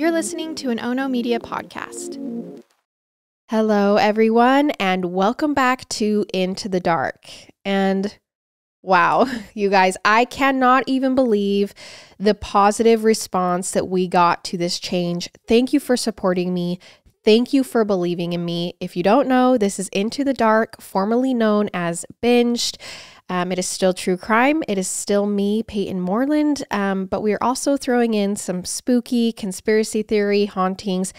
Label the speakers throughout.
Speaker 1: You're listening to an Ono Media podcast.
Speaker 2: Hello, everyone, and welcome back to Into the Dark. And wow, you guys, I cannot even believe the positive response that we got to this change. Thank you for supporting me. Thank you for believing in me. If you don't know, this is Into the Dark, formerly known as Binged. Um, it is still true crime. It is still me, Payton Moreland. Um, but we are also throwing in some spooky conspiracy theory, hauntings,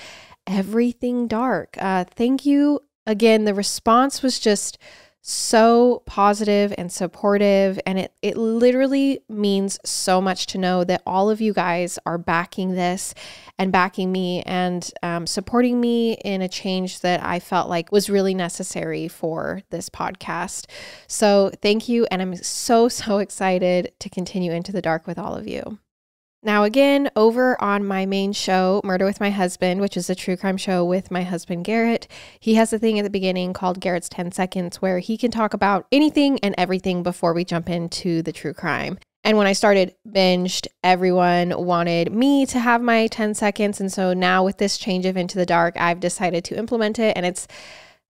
Speaker 2: everything dark. Uh, thank you again. The response was just so positive and supportive and it it literally means so much to know that all of you guys are backing this and backing me and um, supporting me in a change that I felt like was really necessary for this podcast. So thank you and I'm so so excited to continue into the dark with all of you. Now, again, over on my main show, Murder with My Husband, which is a true crime show with my husband, Garrett, he has a thing at the beginning called Garrett's 10 Seconds where he can talk about anything and everything before we jump into the true crime. And when I started binged, everyone wanted me to have my 10 seconds. And so now with this change of Into the Dark, I've decided to implement it. And it's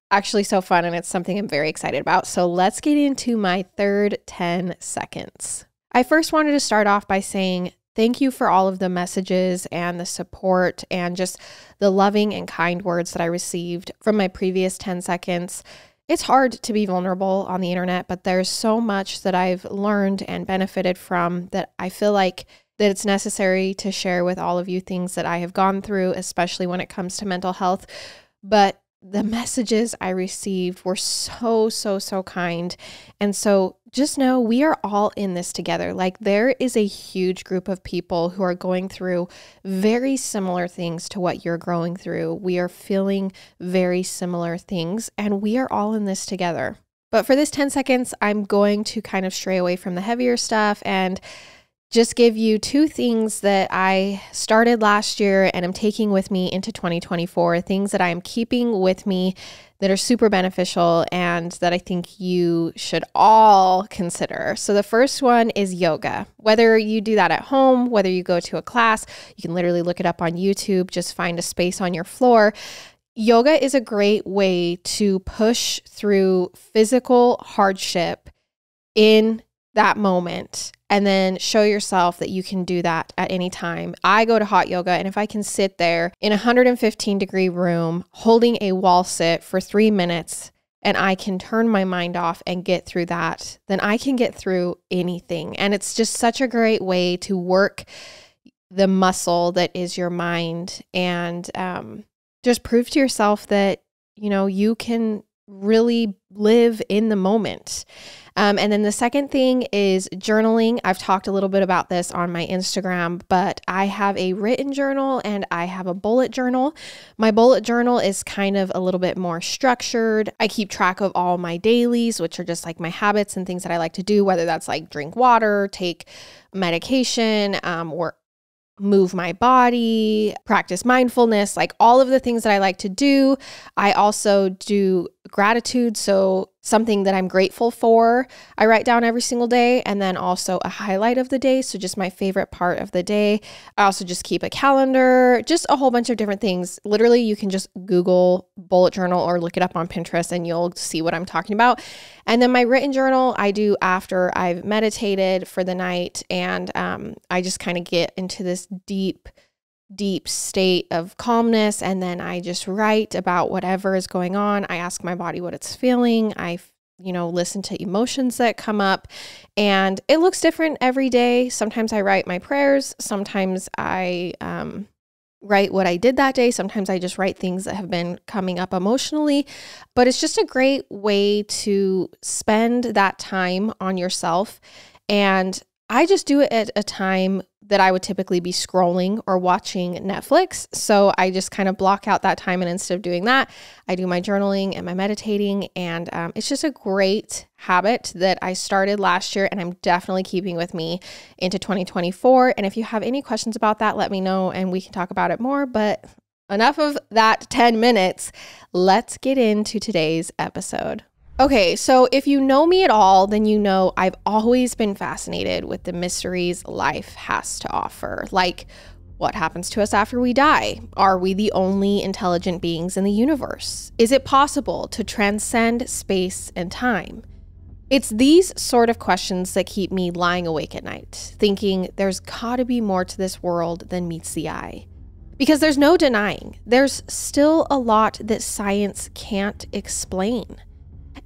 Speaker 2: actually so fun and it's something I'm very excited about. So let's get into my third 10 seconds. I first wanted to start off by saying Thank you for all of the messages and the support and just the loving and kind words that I received from my previous 10 seconds. It's hard to be vulnerable on the internet, but there's so much that I've learned and benefited from that I feel like that it's necessary to share with all of you things that I have gone through, especially when it comes to mental health. But the messages I received were so, so, so kind. And so just know we are all in this together. Like, there is a huge group of people who are going through very similar things to what you're going through. We are feeling very similar things, and we are all in this together. But for this 10 seconds, I'm going to kind of stray away from the heavier stuff and just give you two things that I started last year and I'm taking with me into 2024, things that I am keeping with me that are super beneficial and that I think you should all consider. So, the first one is yoga. Whether you do that at home, whether you go to a class, you can literally look it up on YouTube, just find a space on your floor. Yoga is a great way to push through physical hardship in that moment and then show yourself that you can do that at any time. I go to hot yoga, and if I can sit there in a 115 degree room holding a wall sit for three minutes and I can turn my mind off and get through that, then I can get through anything. And it's just such a great way to work the muscle that is your mind and um, just prove to yourself that, you know, you can really live in the moment. Um, and then the second thing is journaling. I've talked a little bit about this on my Instagram, but I have a written journal and I have a bullet journal. My bullet journal is kind of a little bit more structured. I keep track of all my dailies, which are just like my habits and things that I like to do, whether that's like drink water, take medication, um, or move my body, practice mindfulness, like all of the things that I like to do. I also do gratitude. So, something that I'm grateful for, I write down every single day, and then also a highlight of the day. So, just my favorite part of the day. I also just keep a calendar, just a whole bunch of different things. Literally, you can just Google bullet journal or look it up on Pinterest and you'll see what I'm talking about. And then my written journal, I do after I've meditated for the night, and um, I just kind of get into this deep deep state of calmness and then I just write about whatever is going on. I ask my body what it's feeling. I you know, listen to emotions that come up and it looks different every day. Sometimes I write my prayers, sometimes I um write what I did that day. Sometimes I just write things that have been coming up emotionally, but it's just a great way to spend that time on yourself and I just do it at a time that I would typically be scrolling or watching Netflix. So I just kind of block out that time. And instead of doing that, I do my journaling and my meditating. And um, it's just a great habit that I started last year and I'm definitely keeping with me into 2024. And if you have any questions about that, let me know and we can talk about it more. But enough of that 10 minutes. Let's get into today's episode. Okay, so if you know me at all, then you know I've always been fascinated with the mysteries life has to offer. Like, What happens to us after we die? Are we the only intelligent beings in the universe? Is it possible to transcend space and time? It's these sort of questions that keep me lying awake at night, thinking there's gotta be more to this world than meets the eye. Because there's no denying, there's still a lot that science can't explain.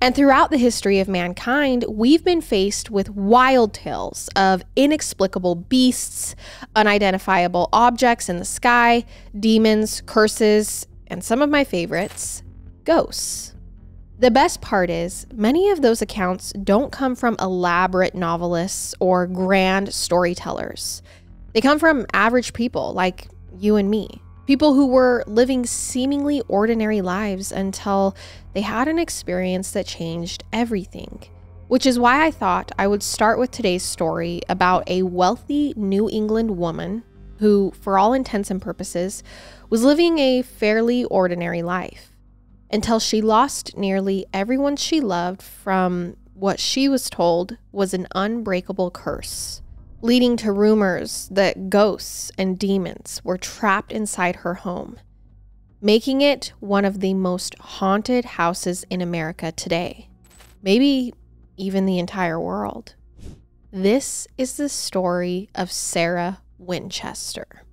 Speaker 2: And throughout the history of mankind, we've been faced with wild tales of inexplicable beasts, unidentifiable objects in the sky, demons, curses, and some of my favorites, ghosts. The best part is, many of those accounts don't come from elaborate novelists or grand storytellers. They come from average people like you and me. People who were living seemingly ordinary lives until they had an experience that changed everything. Which is why I thought I would start with today's story about a wealthy New England woman who, for all intents and purposes, was living a fairly ordinary life until she lost nearly everyone she loved from what she was told was an unbreakable curse leading to rumors that ghosts and demons were trapped inside her home, making it one of the most haunted houses in America today, maybe even the entire world. This is the story of Sarah Winchester.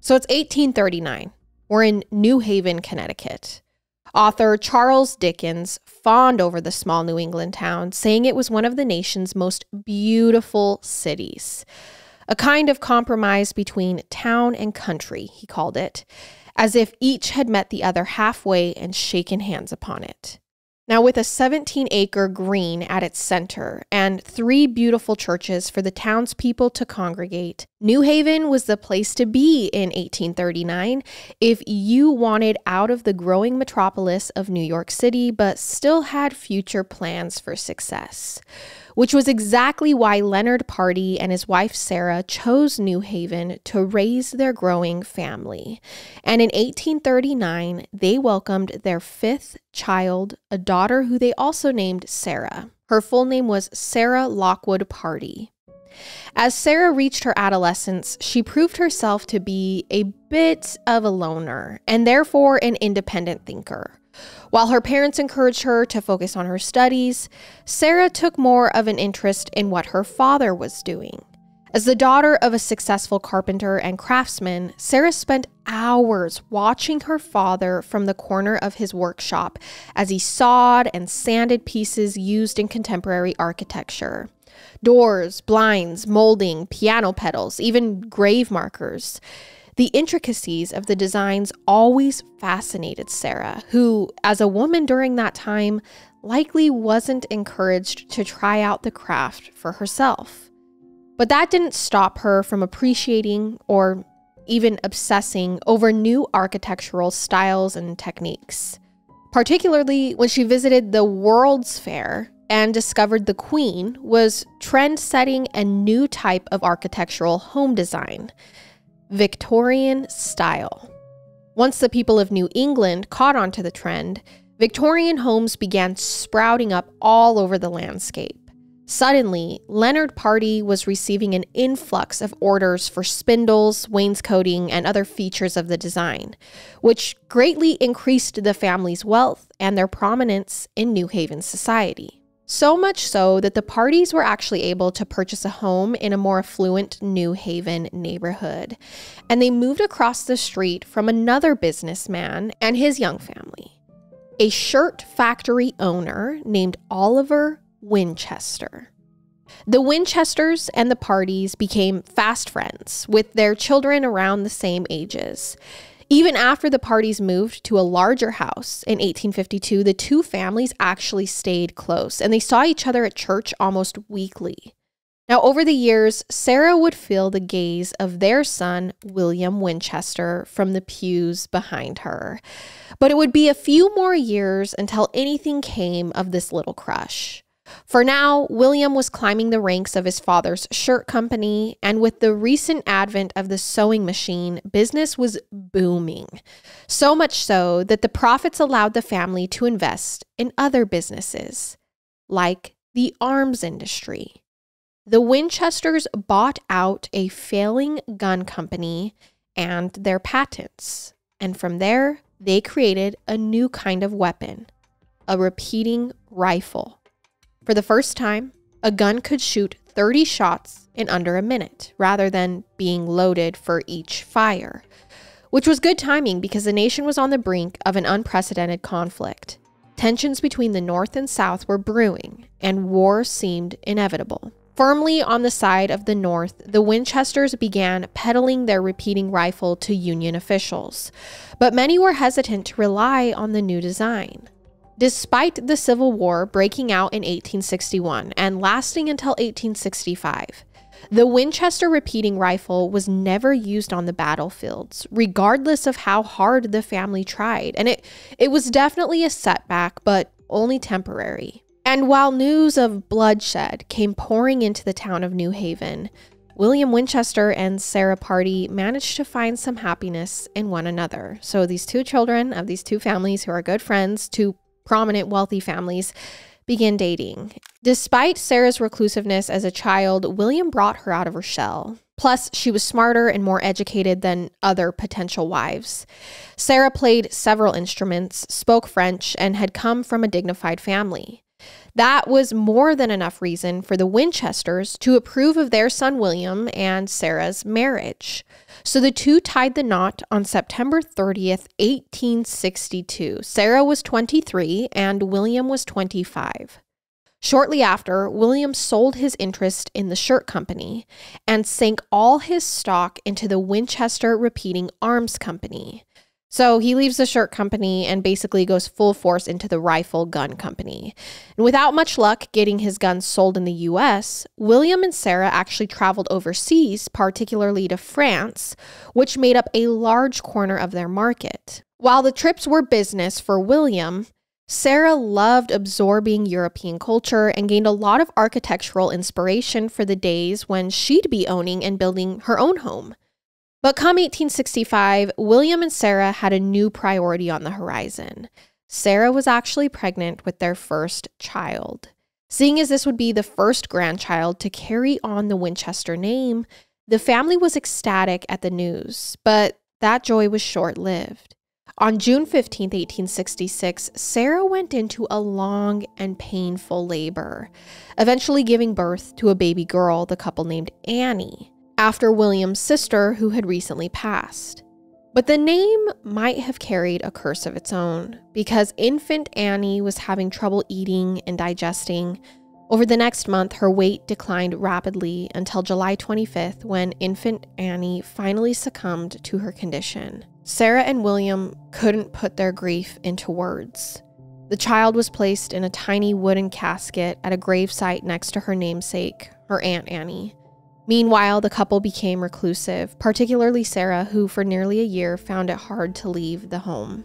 Speaker 2: So it's 1839. We're in New Haven, Connecticut. Author Charles Dickens fawned over the small New England town, saying it was one of the nation's most beautiful cities. A kind of compromise between town and country, he called it, as if each had met the other halfway and shaken hands upon it. Now, with a 17 acre green at its center and three beautiful churches for the townspeople to congregate, New Haven was the place to be in 1839 if you wanted out of the growing metropolis of New York City but still had future plans for success which was exactly why Leonard Pardee and his wife Sarah chose New Haven to raise their growing family. And in 1839, they welcomed their fifth child, a daughter who they also named Sarah. Her full name was Sarah Lockwood Pardee. As Sarah reached her adolescence, she proved herself to be a bit of a loner and therefore an independent thinker. While her parents encouraged her to focus on her studies, Sarah took more of an interest in what her father was doing. As the daughter of a successful carpenter and craftsman, Sarah spent hours watching her father from the corner of his workshop as he sawed and sanded pieces used in contemporary architecture doors, blinds, molding, piano pedals, even grave markers. The intricacies of the designs always fascinated Sarah, who, as a woman during that time, likely wasn't encouraged to try out the craft for herself. But that didn't stop her from appreciating or even obsessing over new architectural styles and techniques, particularly when she visited the World's Fair and discovered the Queen was trend setting a new type of architectural home design Victorian style. Once the people of New England caught on to the trend, Victorian homes began sprouting up all over the landscape. Suddenly, Leonard Pardee was receiving an influx of orders for spindles, wainscoting, and other features of the design, which greatly increased the family's wealth and their prominence in New Haven society. So much so that the Pardees were actually able to purchase a home in a more affluent New Haven neighborhood. And they moved across the street from another businessman and his young family, a shirt factory owner named Oliver Winchester. The Winchesters and the Pardees became fast friends, with their children around the same ages. Even after the Pardees moved to a larger house in 1852, the two families actually stayed close and they saw each other at church almost weekly. Now, over the years, Sarah would feel the gaze of their son, William Winchester, from the pews behind her. But it would be a few more years until anything came of this little crush. For now, William was climbing the ranks of his father's shirt company, and with the recent advent of the sewing machine, business was booming. So much so that the profits allowed the family to invest in other businesses, like the arms industry. The Winchesters bought out a failing gun company and their patents. And from there, they created a new kind of weapon a repeating rifle. For the first time, a gun could shoot 30 shots in under a minute rather than being loaded for each fire, which was good timing because the nation was on the brink of an unprecedented conflict. Tensions between the North and South were brewing, and war seemed inevitable. Firmly on the side of the North, the Winchesters began peddling their repeating rifle to Union officials, but many were hesitant to rely on the new design. Despite the Civil War breaking out in 1861 and lasting until 1865, the Winchester repeating rifle was never used on the battlefields, regardless of how hard the family tried. And it, it was definitely a setback, but only temporary. And while news of bloodshed came pouring into the town of New Haven, William Winchester and Sarah Pardee managed to find some happiness in one another. So, these two children of these two families who are good friends, two prominent, wealthy families, began dating. Despite Sarah's reclusiveness as a child, William brought her out of her shell. Plus, she was smarter and more educated than other potential wives. Sarah played several instruments, spoke French, and had come from a dignified family. That was more than enough reason for the Winchesters to approve of their son William and Sarah's marriage. So the two tied the knot on September 30th, 1862. Sarah was 23 and William was 25. Shortly after, William sold his interest in the shirt company and sank all his stock into the Winchester Repeating Arms Company. So he leaves the shirt company and basically goes full force into the rifle gun company. And without much luck getting his guns sold in the US, William and Sarah actually traveled overseas, particularly to France, which made up a large corner of their market. While the trips were business for William, Sarah loved absorbing European culture and gained a lot of architectural inspiration for the days when she'd be owning and building her own home. But come 1865, William and Sarah had a new priority on the horizon. Sarah was actually pregnant with their first child. Seeing as this would be the first grandchild to carry on the Winchester name, the family was ecstatic at the news, but that joy was short lived. On June 15, 1866, Sarah went into a long and painful labor, eventually giving birth to a baby girl the couple named Annie after William's sister, who had recently passed. But the name might have carried a curse of its own because infant Annie was having trouble eating and digesting. Over the next month, her weight declined rapidly until July 25th when infant Annie finally succumbed to her condition. Sarah and William couldn't put their grief into words. The child was placed in a tiny wooden casket at a gravesite next to her namesake, her Aunt Annie. Meanwhile, the couple became reclusive, particularly Sarah, who for nearly a year found it hard to leave the home.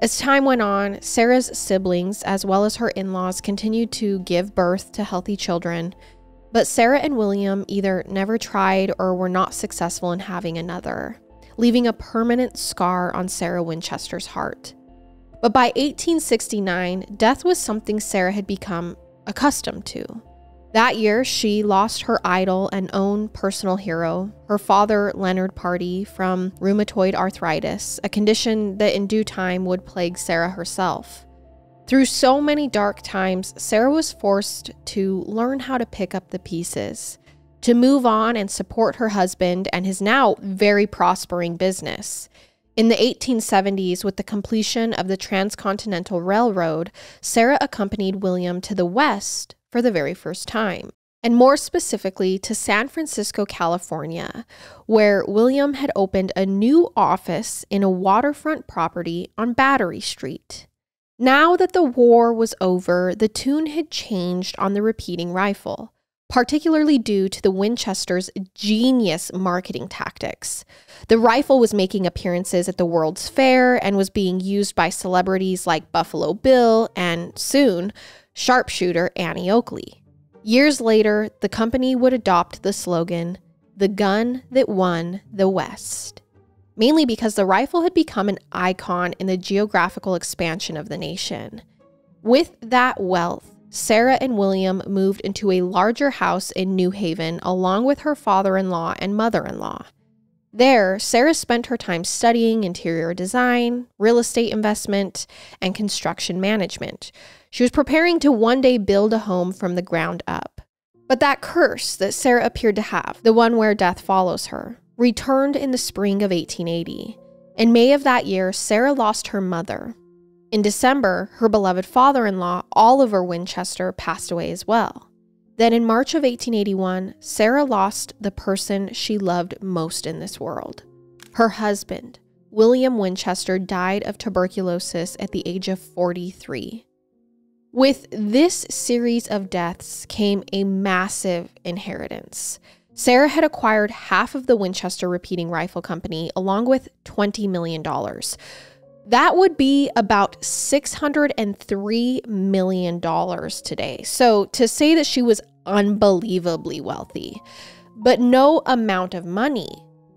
Speaker 2: As time went on, Sarah's siblings, as well as her in laws, continued to give birth to healthy children, but Sarah and William either never tried or were not successful in having another, leaving a permanent scar on Sarah Winchester's heart. But by 1869, death was something Sarah had become accustomed to. That year, she lost her idol and own personal hero, her father, Leonard Pardee, from rheumatoid arthritis, a condition that in due time would plague Sarah herself. Through so many dark times, Sarah was forced to learn how to pick up the pieces, to move on and support her husband and his now very prospering business. In the 1870s, with the completion of the Transcontinental Railroad, Sarah accompanied William to the West for the very first time, and more specifically to San Francisco, California, where William had opened a new office in a waterfront property on Battery Street. Now that the war was over, the tune had changed on the repeating rifle, particularly due to the Winchester's genius marketing tactics. The rifle was making appearances at the World's Fair and was being used by celebrities like Buffalo Bill and, soon, sharpshooter Annie Oakley. Years later, the company would adopt the slogan, the gun that won the West, mainly because the rifle had become an icon in the geographical expansion of the nation. With that wealth, Sarah and William moved into a larger house in New Haven along with her father in law and mother in law. There, Sarah spent her time studying interior design, real estate investment, and construction management. She was preparing to one day build a home from the ground up. But that curse that Sarah appeared to have, the one where death follows her, returned in the spring of 1880. In May of that year, Sarah lost her mother. In December, her beloved father in law, Oliver Winchester, passed away as well. Then in March of 1881, Sarah lost the person she loved most in this world. Her husband, William Winchester, died of tuberculosis at the age of 43. With this series of deaths came a massive inheritance. Sarah had acquired half of the Winchester Repeating Rifle Company along with $20 million. That would be about $603 million today. So to say that she was unbelievably wealthy, but no amount of money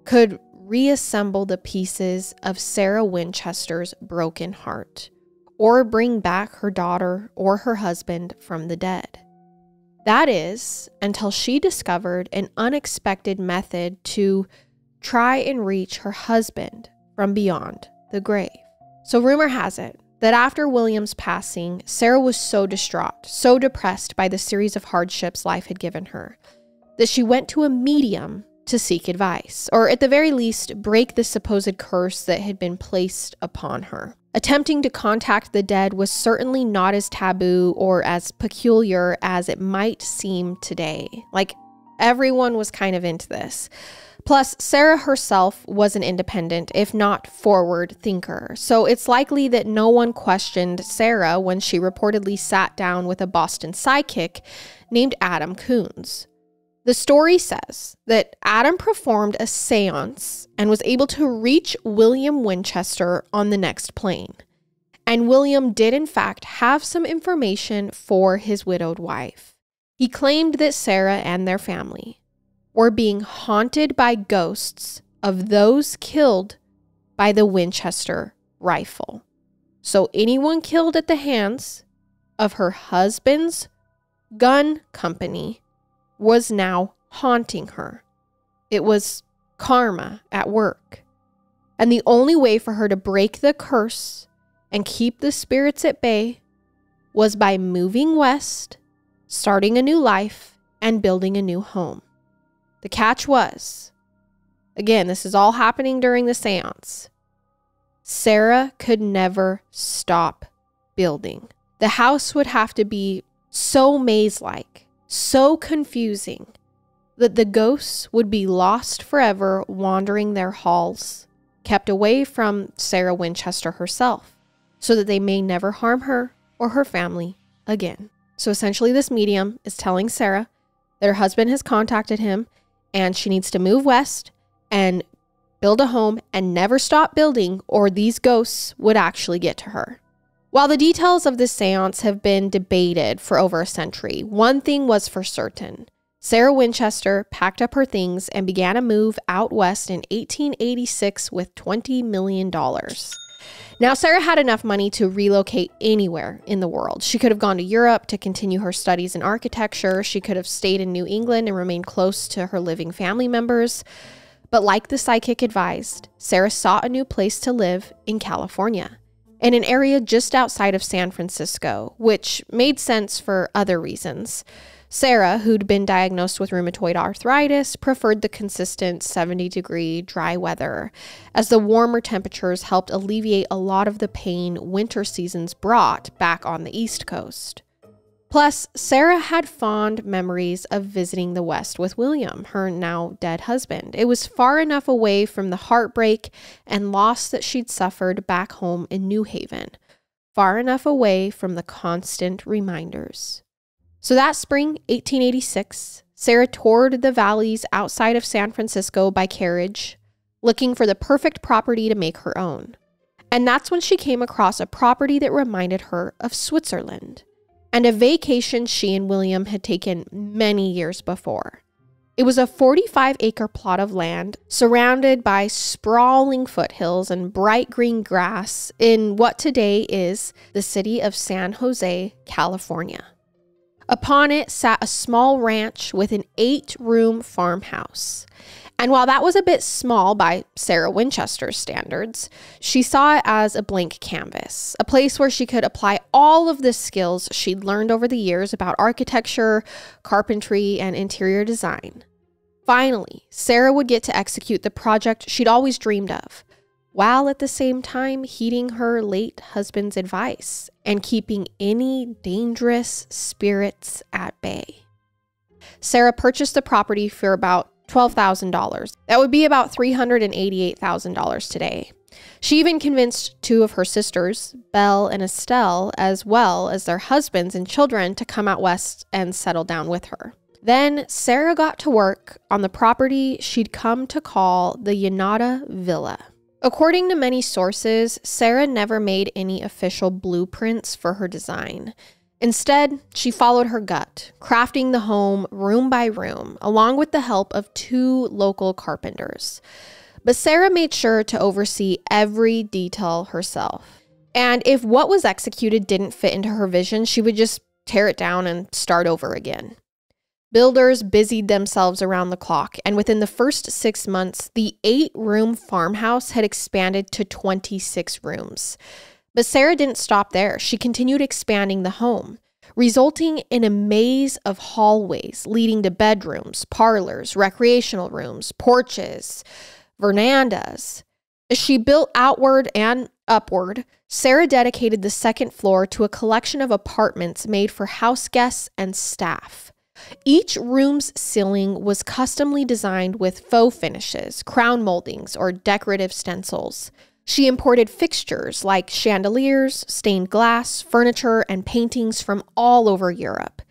Speaker 2: could reassemble the pieces of Sarah Winchester's broken heart or bring back her daughter or her husband from the dead. That is, until she discovered an unexpected method to try and reach her husband from beyond the grave. So, rumor has it that after William's passing, Sarah was so distraught, so depressed by the series of hardships life had given her, that she went to a medium to seek advice, or at the very least, break the supposed curse that had been placed upon her. Attempting to contact the dead was certainly not as taboo or as peculiar as it might seem today. Like, everyone was kind of into this. Plus, Sarah herself was an independent, if not forward thinker, so it's likely that no one questioned Sarah when she reportedly sat down with a Boston psychic named Adam Coons. The story says that Adam performed a seance and was able to reach William Winchester on the next plane. And William did, in fact, have some information for his widowed wife. He claimed that Sarah and their family, were being haunted by ghosts of those killed by the Winchester rifle. So, anyone killed at the hands of her husband's gun company was now haunting her. It was karma at work. And the only way for her to break the curse and keep the spirits at bay was by moving west, starting a new life, and building a new home. The catch was again, this is all happening during the seance. Sarah could never stop building. The house would have to be so maze like, so confusing, that the ghosts would be lost forever wandering their halls, kept away from Sarah Winchester herself, so that they may never harm her or her family again. So essentially, this medium is telling Sarah that her husband has contacted him and she needs to move west and build a home and never stop building, or these ghosts would actually get to her. While the details of this seance have been debated for over a century, one thing was for certain. Sarah Winchester packed up her things and began a move out west in 1886 with $20 million. Now, Sarah had enough money to relocate anywhere in the world. She could have gone to Europe to continue her studies in architecture. She could have stayed in New England and remained close to her living family members. But like the psychic advised, Sarah sought a new place to live in California, in an area just outside of San Francisco, which made sense for other reasons. Sarah, who'd been diagnosed with rheumatoid arthritis, preferred the consistent 70 degree dry weather, as the warmer temperatures helped alleviate a lot of the pain winter seasons brought back on the East Coast. Plus, Sarah had fond memories of visiting the West with William, her now dead husband. It was far enough away from the heartbreak and loss that she'd suffered back home in New Haven, far enough away from the constant reminders. So that spring, 1886, Sarah toured the valleys outside of San Francisco by carriage, looking for the perfect property to make her own. And that's when she came across a property that reminded her of Switzerland and a vacation she and William had taken many years before. It was a 45 acre plot of land surrounded by sprawling foothills and bright green grass in what today is the city of San Jose, California. Upon it sat a small ranch with an eight room farmhouse. And while that was a bit small by Sarah Winchester's standards, she saw it as a blank canvas, a place where she could apply all of the skills she'd learned over the years about architecture, carpentry, and interior design. Finally, Sarah would get to execute the project she'd always dreamed of, while at the same time heeding her late husband's advice and keeping any dangerous spirits at bay. Sarah purchased the property for about $12,000. That would be about $388,000 today. She even convinced two of her sisters, Belle and Estelle, as well as their husbands and children, to come out west and settle down with her. Then Sarah got to work on the property she'd come to call the Llanada Villa. According to many sources, Sarah never made any official blueprints for her design. Instead, she followed her gut, crafting the home room by room, along with the help of two local carpenters. But Sarah made sure to oversee every detail herself. And if what was executed didn't fit into her vision, she would just tear it down and start over again. Builders busied themselves around the clock, and within the first six months, the eight room farmhouse had expanded to 26 rooms. But Sarah didn't stop there. She continued expanding the home, resulting in a maze of hallways leading to bedrooms, parlors, recreational rooms, porches, verandas. As she built outward and upward, Sarah dedicated the second floor to a collection of apartments made for house guests and staff. Each room's ceiling was customly designed with faux finishes, crown moldings, or decorative stencils. She imported fixtures like chandeliers, stained glass, furniture, and paintings from all over Europe.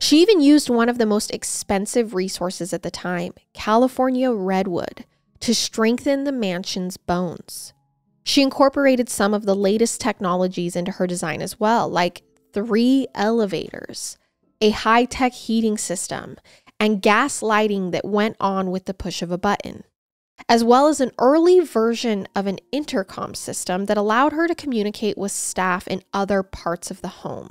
Speaker 2: She even used one of the most expensive resources at the time, California redwood, to strengthen the mansion's bones. She incorporated some of the latest technologies into her design as well, like three elevators, a high tech heating system, and gas lighting that went on with the push of a button as well as an early version of an intercom system that allowed her to communicate with staff in other parts of the home.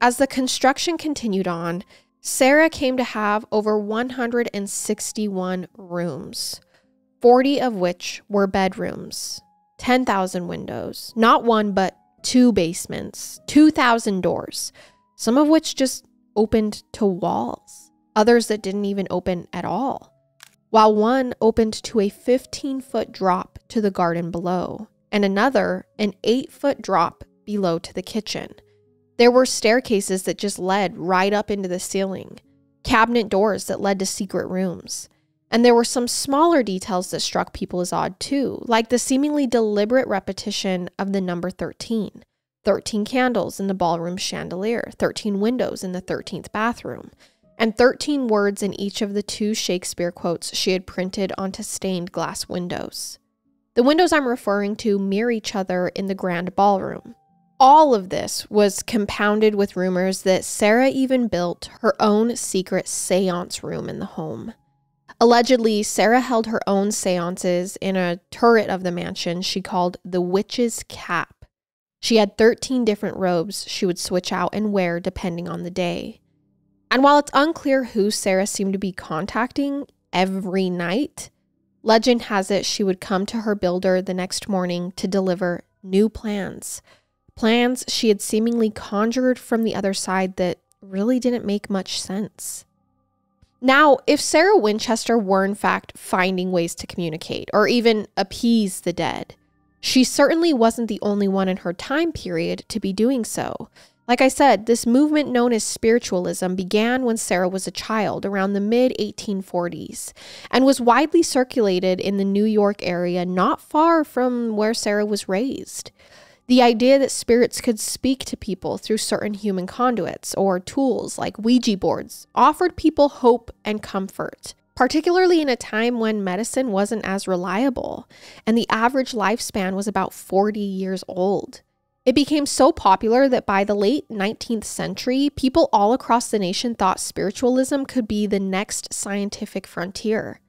Speaker 2: As the construction continued on, Sarah came to have over 161 rooms, 40 of which were bedrooms, 10,000 windows, not one, but two basements, 2,000 doors, some of which just opened to walls, others that didn't even open at all while one opened to a 15 foot drop to the garden below, and another an 8 foot drop below to the kitchen. There were staircases that just led right up into the ceiling, cabinet doors that led to secret rooms. And there were some smaller details that struck people as odd too, like the seemingly deliberate repetition of the number 13. 13 candles in the ballroom chandelier, 13 windows in the 13th bathroom, and 13 words in each of the two Shakespeare quotes she had printed onto stained glass windows. The windows I'm referring to mirror each other in the grand ballroom. All of this was compounded with rumors that Sarah even built her own secret seance room in the home. Allegedly, Sarah held her own seances in a turret of the mansion she called the Witch's Cap. She had 13 different robes she would switch out and wear depending on the day. And while it's unclear who Sarah seemed to be contacting every night, legend has it she would come to her builder the next morning to deliver new plans. Plans she had seemingly conjured from the other side that really didn't make much sense. Now, if Sarah Winchester were in fact finding ways to communicate or even appease the dead, she certainly wasn't the only one in her time period to be doing so. Like I said, this movement known as spiritualism began when Sarah was a child around the mid 1840s and was widely circulated in the New York area not far from where Sarah was raised. The idea that spirits could speak to people through certain human conduits or tools like Ouija boards offered people hope and comfort, particularly in a time when medicine wasn't as reliable and the average lifespan was about 40 years old. It became so popular that by the late 19th century, people all across the nation thought spiritualism could be the next scientific frontier.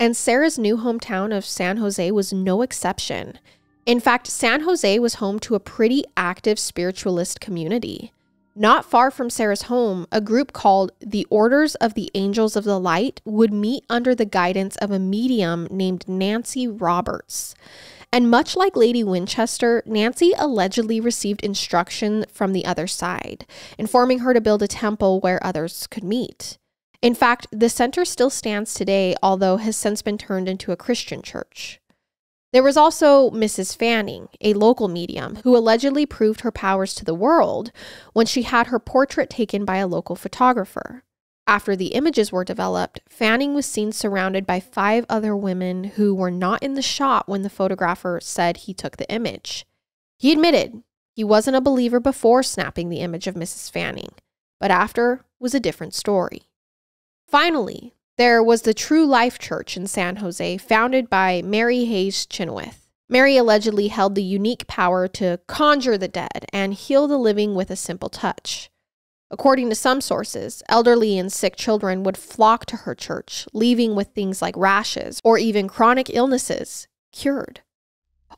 Speaker 2: And Sarah's new hometown of San Jose was no exception. In fact, San Jose was home to a pretty active spiritualist community. Not far from Sarah's home, a group called the Orders of the Angels of the Light would meet under the guidance of a medium named Nancy Roberts. And much like Lady Winchester, Nancy allegedly received instruction from the other side, informing her to build a temple where others could meet. In fact, the center still stands today, although has since been turned into a Christian church. There was also Mrs. Fanning, a local medium, who allegedly proved her powers to the world when she had her portrait taken by a local photographer. After the images were developed, Fanning was seen surrounded by five other women who were not in the shot when the photographer said he took the image. He admitted he wasn't a believer before snapping the image of Mrs. Fanning, but after was a different story. Finally, there was the True Life Church in San Jose, founded by Mary Hayes Chynoweth. Mary allegedly held the unique power to conjure the dead and heal the living with a simple touch. According to some sources, elderly and sick children would flock to her church, leaving with things like rashes or even chronic illnesses cured.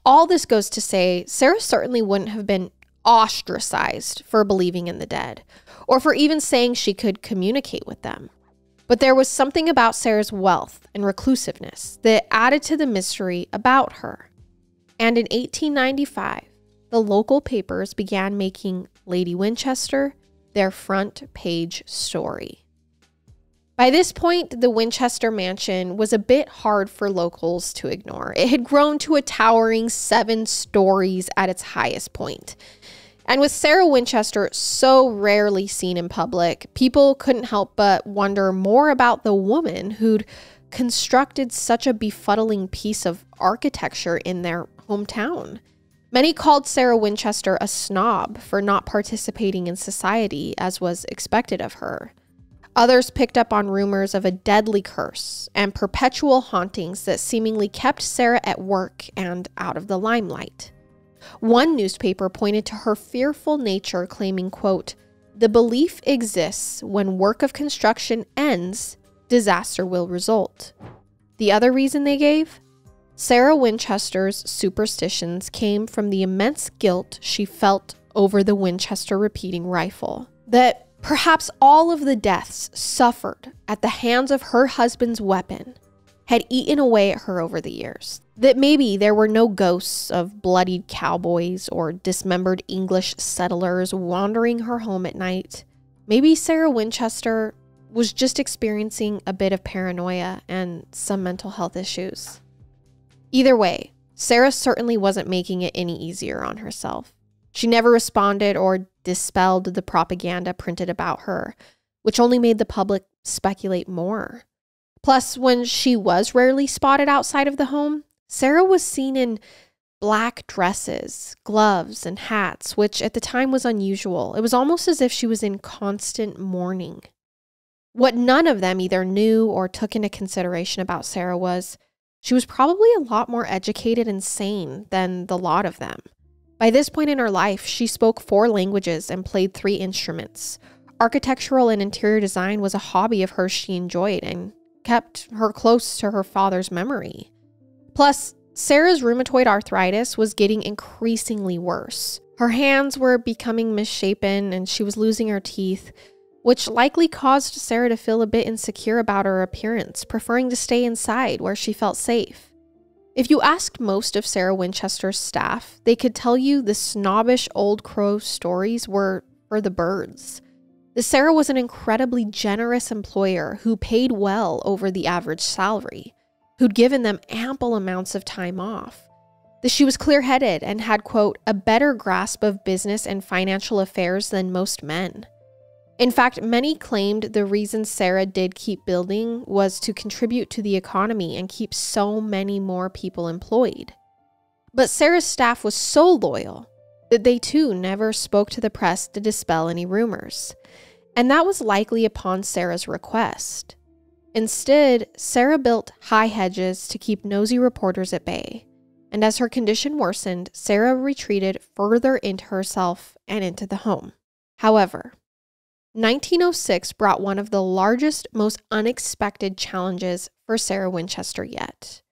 Speaker 2: All this goes to say, Sarah certainly wouldn't have been ostracized for believing in the dead, or for even saying she could communicate with them. But there was something about Sarah's wealth and reclusiveness that added to the mystery about her. And in 1895, the local papers began making Lady Winchester their front page story. By this point, the Winchester mansion was a bit hard for locals to ignore. It had grown to a towering seven stories at its highest point. And with Sarah Winchester so rarely seen in public, people couldn't help but wonder more about the woman who'd constructed such a befuddling piece of architecture in their hometown. Many called Sarah Winchester a snob for not participating in society as was expected of her. Others picked up on rumors of a deadly curse and perpetual hauntings that seemingly kept Sarah at work and out of the limelight. One newspaper pointed to her fearful nature, claiming, quote, the belief exists when work of construction ends, disaster will result. The other reason they gave? Sarah Winchester's superstitions came from the immense guilt she felt over the Winchester repeating rifle. That perhaps all of the deaths suffered at the hands of her husband's weapon had eaten away at her over the years. That maybe there were no ghosts of bloodied cowboys or dismembered English settlers wandering her home at night. Maybe Sarah Winchester was just experiencing a bit of paranoia and some mental health issues. Either way, Sarah certainly wasn't making it any easier on herself. She never responded or dispelled the propaganda printed about her, which only made the public speculate more. Plus, when she was rarely spotted outside of the home, Sarah was seen in black dresses, gloves, and hats, which at the time was unusual. It was almost as if she was in constant mourning. What none of them either knew or took into consideration about Sarah was she was probably a lot more educated and sane than the lot of them. By this point in her life, she spoke four languages and played three instruments. Architectural and interior design was a hobby of hers she enjoyed, and kept her close to her father's memory. Plus, Sarah's rheumatoid arthritis was getting increasingly worse. Her hands were becoming misshapen and she was losing her teeth, which likely caused Sarah to feel a bit insecure about her appearance, preferring to stay inside where she felt safe. If you asked most of Sarah Winchester's staff, they could tell you the snobbish old crow stories were for the birds. The Sarah was an incredibly generous employer who paid well over the average salary, who'd given them ample amounts of time off. That she was clear headed and had, quote, a better grasp of business and financial affairs than most men. In fact, many claimed the reason Sarah did keep building was to contribute to the economy and keep so many more people employed. But Sarah's staff was so loyal that they too never spoke to the press to dispel any rumors and that was likely upon Sarah's request. Instead, Sarah built high hedges to keep nosy reporters at bay, and as her condition worsened, Sarah retreated further into herself and into the home. However, 1906 brought one of the largest, most unexpected challenges for Sarah Winchester yet.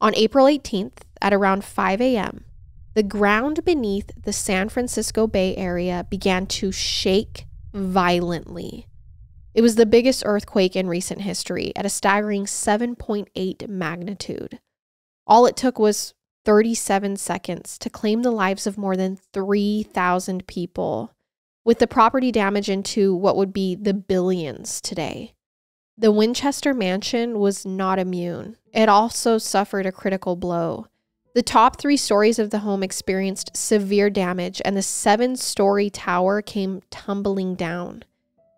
Speaker 2: On April 18th, at around 5 a.m., the ground beneath the San Francisco Bay Area began to shake violently. It was the biggest earthquake in recent history at a staggering 7.8 magnitude. All it took was 37 seconds to claim the lives of more than 3,000 people, with the property damage into what would be the billions today. The Winchester mansion was not immune. It also suffered a critical blow. The top three stories of the home experienced severe damage, and the seven story tower came tumbling down.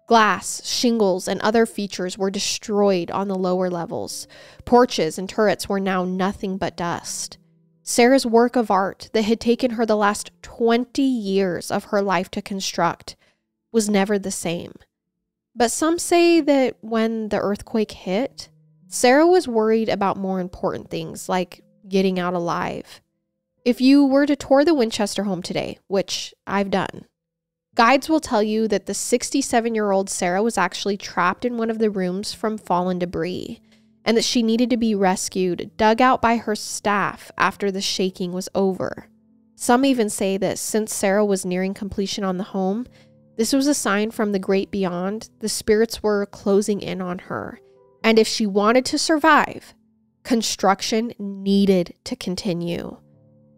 Speaker 2: Glass, shingles, and other features were destroyed on the lower levels. Porches and turrets were now nothing but dust. Sarah's work of art that had taken her the last 20 years of her life to construct was never the same. But some say that when the earthquake hit, Sarah was worried about more important things like getting out alive. If you were to tour the Winchester home today, which I've done, guides will tell you that the 67 year old Sarah was actually trapped in one of the rooms from fallen debris and that she needed to be rescued, dug out by her staff after the shaking was over. Some even say that since Sarah was nearing completion on the home, this was a sign from the great beyond. The spirits were closing in on her. And if she wanted to survive, construction needed to continue.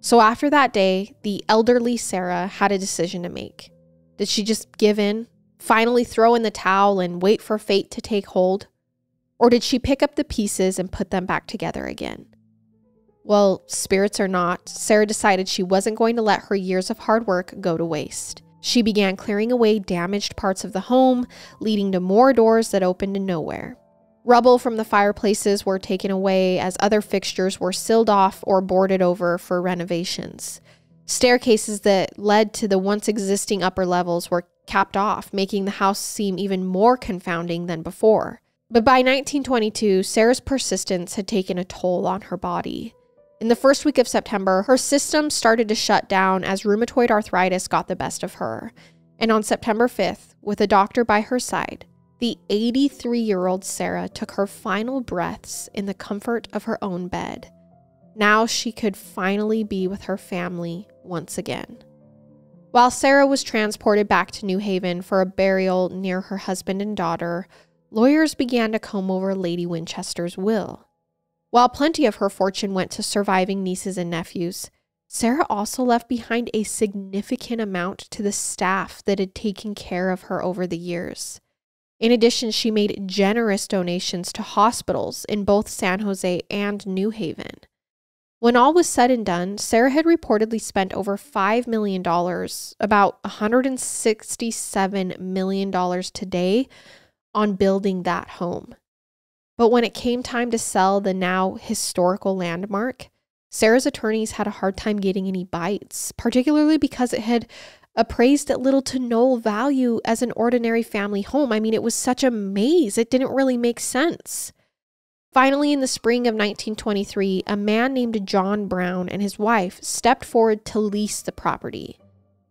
Speaker 2: So after that day, the elderly Sarah had a decision to make. Did she just give in, finally throw in the towel, and wait for fate to take hold? Or did she pick up the pieces and put them back together again? Well, spirits or not, Sarah decided she wasn't going to let her years of hard work go to waste. She began clearing away damaged parts of the home, leading to more doors that opened to nowhere. Rubble from the fireplaces were taken away as other fixtures were sealed off or boarded over for renovations. Staircases that led to the once existing upper levels were capped off, making the house seem even more confounding than before. But by 1922, Sarah's persistence had taken a toll on her body. In the first week of September, her system started to shut down as rheumatoid arthritis got the best of her. And on September 5th, with a doctor by her side, the 83 year old Sarah took her final breaths in the comfort of her own bed. Now she could finally be with her family once again. While Sarah was transported back to New Haven for a burial near her husband and daughter, lawyers began to comb over Lady Winchester's will. While plenty of her fortune went to surviving nieces and nephews, Sarah also left behind a significant amount to the staff that had taken care of her over the years. In addition, she made generous donations to hospitals in both San Jose and New Haven. When all was said and done, Sarah had reportedly spent over $5 million, about $167 million today, on building that home. But when it came time to sell the now historical landmark, Sarah's attorneys had a hard time getting any bites, particularly because it had appraised at little to no value as an ordinary family home. I mean, it was such a maze, it didn't really make sense. Finally, in the spring of 1923, a man named John Brown and his wife stepped forward to lease the property.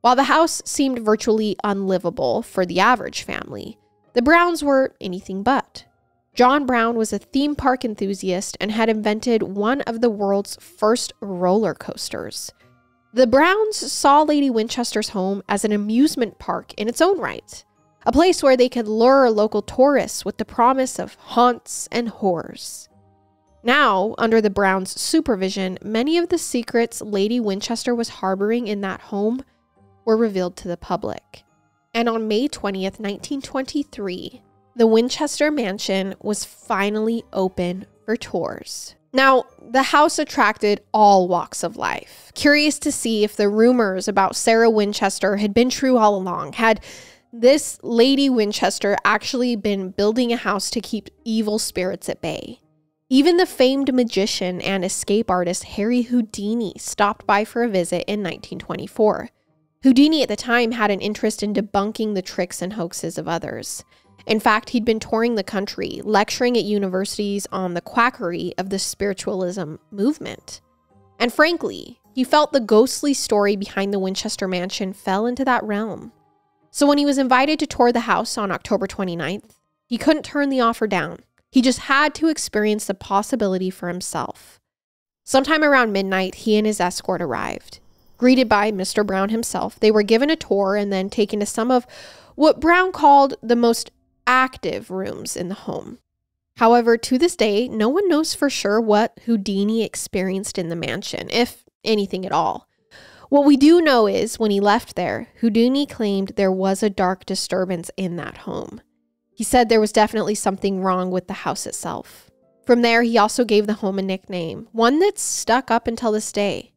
Speaker 2: While the house seemed virtually unlivable for the average family, the Browns were anything but. John Brown was a theme park enthusiast and had invented one of the world's first roller coasters. The Browns saw Lady Winchester's home as an amusement park in its own right, a place where they could lure local tourists with the promise of haunts and horrors. Now, under the Browns' supervision, many of the secrets Lady Winchester was harboring in that home were revealed to the public. And on May 20th, 1923, the Winchester Mansion was finally open for tours. Now, the house attracted all walks of life, curious to see if the rumors about Sarah Winchester had been true all along. Had this Lady Winchester actually been building a house to keep evil spirits at bay? Even the famed magician and escape artist Harry Houdini stopped by for a visit in 1924. Houdini at the time had an interest in debunking the tricks and hoaxes of others. In fact, he'd been touring the country, lecturing at universities on the quackery of the spiritualism movement. And frankly, he felt the ghostly story behind the Winchester Mansion fell into that realm. So when he was invited to tour the house on October 29th, he couldn't turn the offer down. He just had to experience the possibility for himself. Sometime around midnight, he and his escort arrived. Greeted by Mr. Brown himself, they were given a tour and then taken to some of what Brown called the most active rooms in the home. However, to this day, no one knows for sure what Houdini experienced in the mansion, if anything at all. What we do know is when he left there, Houdini claimed there was a dark disturbance in that home. He said there was definitely something wrong with the house itself. From there, he also gave the home a nickname, one that's stuck up until this day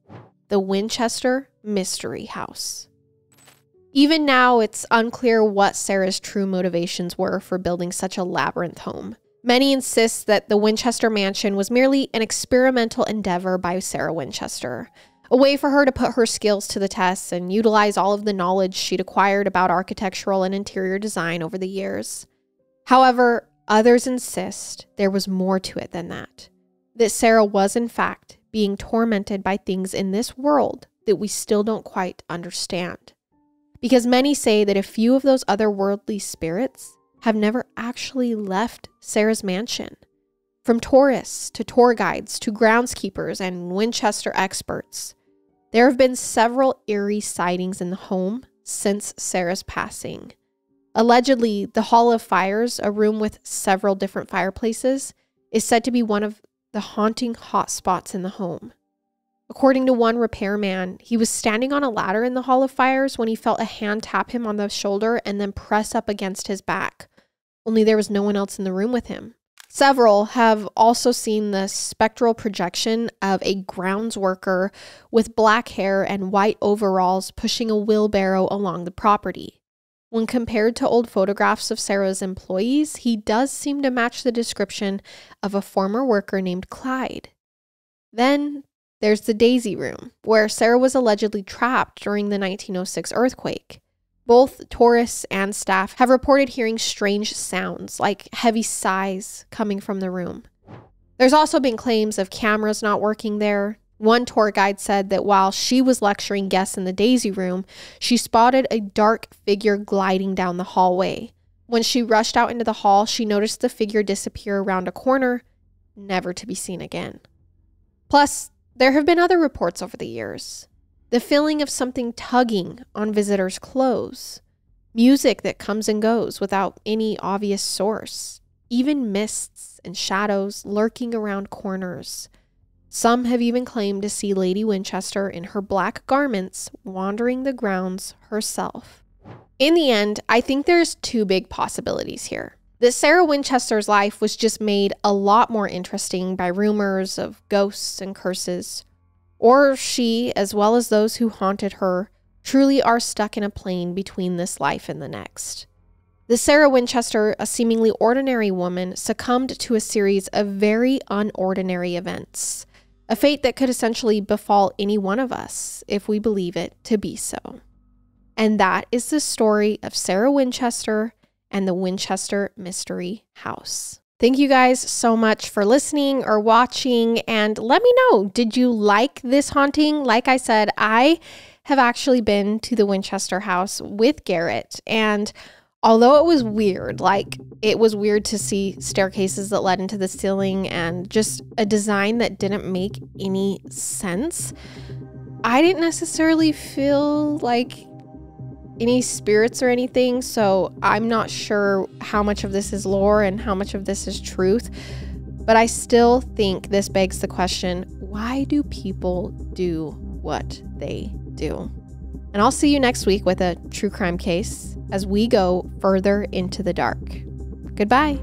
Speaker 2: the Winchester Mystery House. Even now, it's unclear what Sarah's true motivations were for building such a labyrinth home. Many insist that the Winchester mansion was merely an experimental endeavor by Sarah Winchester, a way for her to put her skills to the test and utilize all of the knowledge she'd acquired about architectural and interior design over the years. However, others insist there was more to it than that, that Sarah was, in fact, being tormented by things in this world that we still don't quite understand because many say that a few of those otherworldly spirits have never actually left Sarah's mansion. From tourists to tour guides to groundskeepers and Winchester experts, there have been several eerie sightings in the home since Sarah's passing. Allegedly, the Hall of Fires, a room with several different fireplaces, is said to be one of the haunting hot spots in the home. According to one repairman, he was standing on a ladder in the Hall of Fires when he felt a hand tap him on the shoulder and then press up against his back. Only there was no one else in the room with him. Several have also seen the spectral projection of a grounds worker with black hair and white overalls pushing a wheelbarrow along the property. When compared to old photographs of Sarah's employees, he does seem to match the description of a former worker named Clyde. Then there's the Daisy Room, where Sarah was allegedly trapped during the 1906 earthquake. Both tourists and staff have reported hearing strange sounds, like heavy sighs, coming from the room. There's also been claims of cameras not working there. One tour guide said that while she was lecturing guests in the Daisy Room, she spotted a dark figure gliding down the hallway. When she rushed out into the hall, she noticed the figure disappear around a corner, never to be seen again. Plus, there have been other reports over the years. The feeling of something tugging on visitors' clothes, music that comes and goes without any obvious source, even mists and shadows lurking around corners. Some have even claimed to see Lady Winchester in her black garments wandering the grounds herself. In the end, I think there's two big possibilities here that Sarah Winchester's life was just made a lot more interesting by rumors of ghosts and curses. Or she, as well as those who haunted her, truly are stuck in a plane between this life and the next. The Sarah Winchester, a seemingly ordinary woman, succumbed to a series of very unordinary events, a fate that could essentially befall any one of us if we believe it to be so. And that is the story of Sarah Winchester and the Winchester Mystery House. Thank you guys so much for listening or watching. And let me know did you like this haunting? Like I said, I have actually been to the Winchester house with Garrett. And although it was weird, like it was weird to see staircases that led into the ceiling and just a design that didn't make any sense, I didn't necessarily feel like any spirits or anything, so I'm not sure how much of this is lore and how much of this is truth. But I still think this begs the question why do people do what they do? And I'll see you next week with a true crime case as we go further into the dark. Goodbye.